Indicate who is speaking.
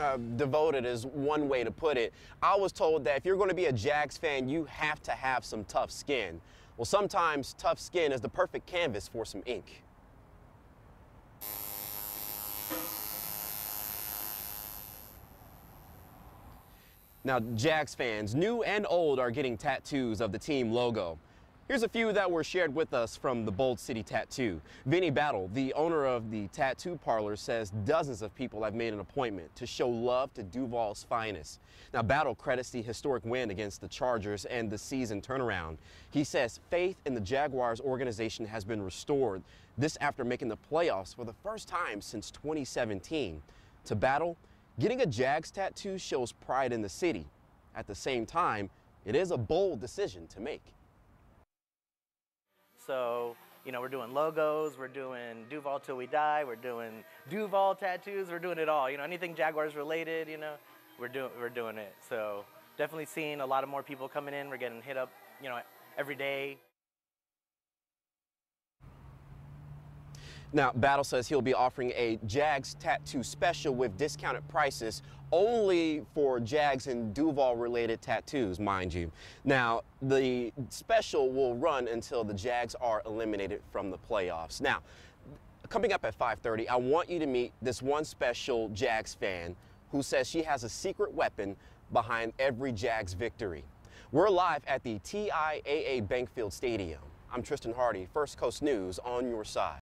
Speaker 1: uh, devoted is one way to put it. I was told that if you're going to be a Jags fan, you have to have some tough skin. Well, sometimes tough skin is the perfect canvas for some ink. Now, Jags fans, new and old, are getting tattoos of the team logo. Here's a few that were shared with us from the Bold City Tattoo. Vinny Battle, the owner of the tattoo parlor, says dozens of people have made an appointment to show love to Duval's finest. Now, Battle credits the historic win against the Chargers and the season turnaround. He says faith in the Jaguars organization has been restored, this after making the playoffs for the first time since 2017. To Battle, getting a Jags tattoo shows pride in the city. At the same time, it is a bold decision to make.
Speaker 2: So, you know, we're doing logos, we're doing Duval till we die, we're doing Duval tattoos, we're doing it all. You know, anything Jaguars related, you know, we're doing we're doing it. So definitely seeing a lot of more people coming in. We're getting hit up, you know, every day.
Speaker 1: Now, Battle says he'll be offering a Jags tattoo special with discounted prices only for Jags and Duval related tattoos, mind you. Now, the special will run until the Jags are eliminated from the playoffs. Now, coming up at 5:30, I want you to meet this one special Jags fan who says she has a secret weapon behind every Jags victory. We're live at the TIAA Bank Field Stadium. I'm Tristan Hardy, First Coast News on your side.